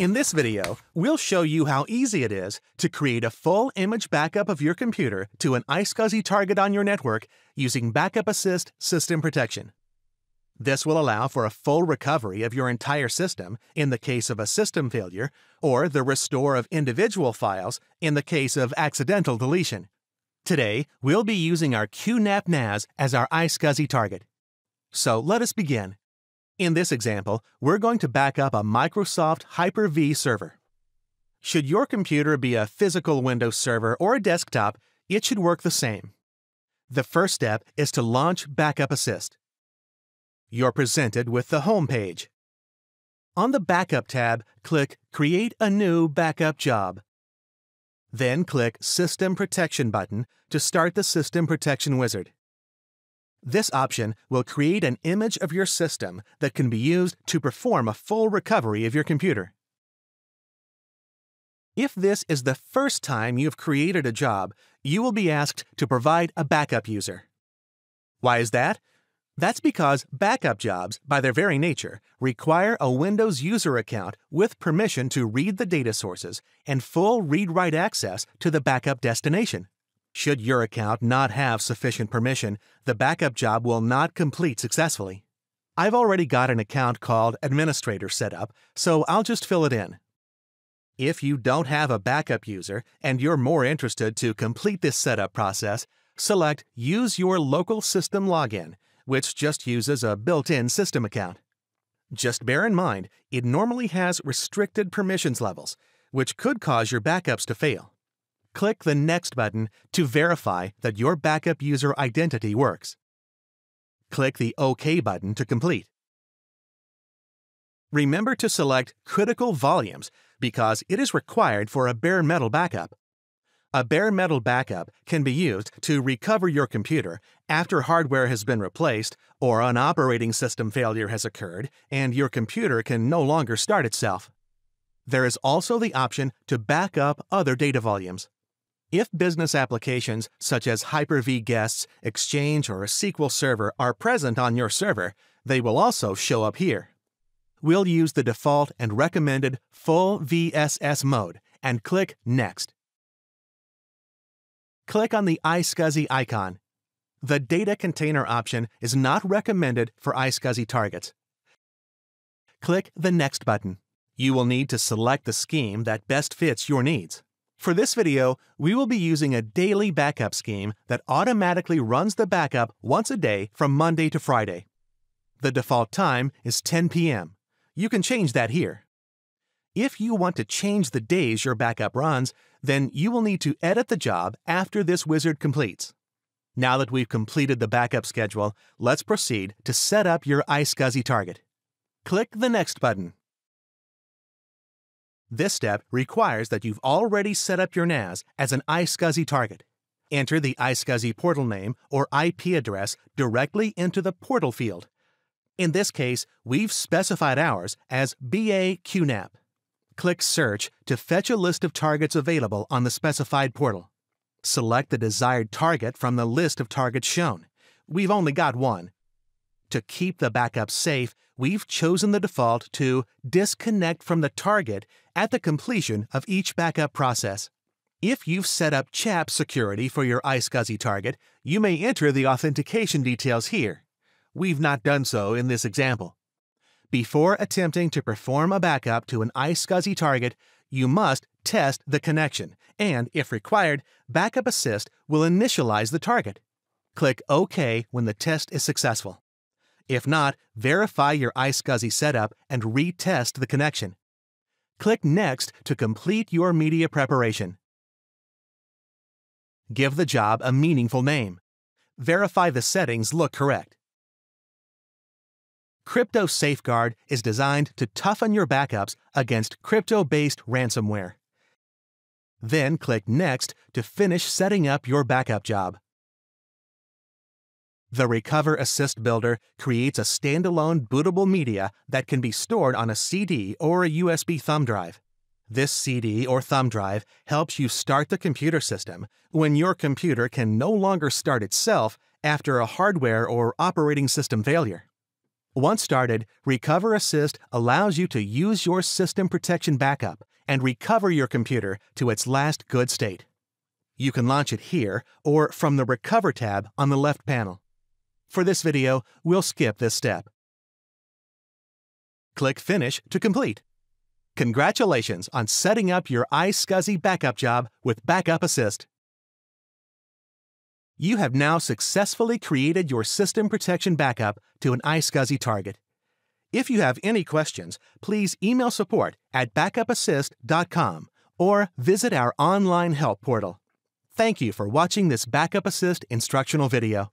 In this video, we'll show you how easy it is to create a full image backup of your computer to an iSCSI target on your network using BackupAssist System Protection. This will allow for a full recovery of your entire system in the case of a system failure, or the restore of individual files in the case of accidental deletion. Today, we'll be using our QNAP NAS as our iSCSI target. So let us begin. In this example, we're going to back up a Microsoft Hyper-V server. Should your computer be a physical Windows server or a desktop, it should work the same. The first step is to launch BackupAssist. You're presented with the home page. On the Backup tab, click Create a new backup job. Then click System Protection button to start the System Protection Wizard. This option will create an image of your system that can be used to perform a full recovery of your computer. If this is the first time you've created a job, you will be asked to provide a backup user. Why is that? That's because backup jobs, by their very nature, require a Windows user account with permission to read the data sources and full read write access to the backup destination. Should your account not have sufficient permission, the backup job will not complete successfully. I've already got an account called Administrator set up, so I'll just fill it in. If you don't have a backup user and you're more interested to complete this setup process, select Use your local system login, which just uses a built-in system account. Just bear in mind, it normally has restricted permissions levels, which could cause your backups to fail click the Next button to verify that your backup user identity works. Click the OK button to complete. Remember to select Critical Volumes because it is required for a bare metal backup. A bare metal backup can be used to recover your computer after hardware has been replaced or an operating system failure has occurred and your computer can no longer start itself. There is also the option to back up other data volumes. If business applications such as Hyper-V Guests, Exchange, or a SQL Server are present on your server, they will also show up here. We'll use the default and recommended Full VSS mode and click Next. Click on the iSCSI icon. The Data Container option is not recommended for iSCSI targets. Click the Next button. You will need to select the scheme that best fits your needs. For this video, we will be using a daily backup scheme that automatically runs the backup once a day from Monday to Friday. The default time is 10 p.m. You can change that here. If you want to change the days your backup runs, then you will need to edit the job after this wizard completes. Now that we've completed the backup schedule, let's proceed to set up your iSCSI target. Click the Next button. This step requires that you've already set up your NAS as an iSCSI target. Enter the iSCSI portal name or IP address directly into the portal field. In this case, we've specified ours as BAQNAP. Click Search to fetch a list of targets available on the specified portal. Select the desired target from the list of targets shown. We've only got one. To keep the backup safe, we've chosen the default to disconnect from the target at the completion of each backup process. If you've set up CHAP security for your iSCSI target, you may enter the authentication details here. We've not done so in this example. Before attempting to perform a backup to an iSCSI target, you must test the connection, and, if required, BackupAssist will initialize the target. Click OK when the test is successful. If not, verify your iSCSI setup and retest the connection. Click Next to complete your media preparation. Give the job a meaningful name. Verify the settings look correct. Crypto Safeguard is designed to toughen your backups against crypto-based ransomware. Then click Next to finish setting up your backup job. The Recover Assist Builder creates a standalone bootable media that can be stored on a CD or a USB thumb drive. This CD or thumb drive helps you start the computer system when your computer can no longer start itself after a hardware or operating system failure. Once started, Recover Assist allows you to use your system protection backup and recover your computer to its last good state. You can launch it here or from the Recover tab on the left panel. For this video, we'll skip this step. Click Finish to complete. Congratulations on setting up your iSCSI backup job with BackupAssist. You have now successfully created your system protection backup to an iSCSI target. If you have any questions, please email support at backupassist.com or visit our online help portal. Thank you for watching this BackupAssist instructional video.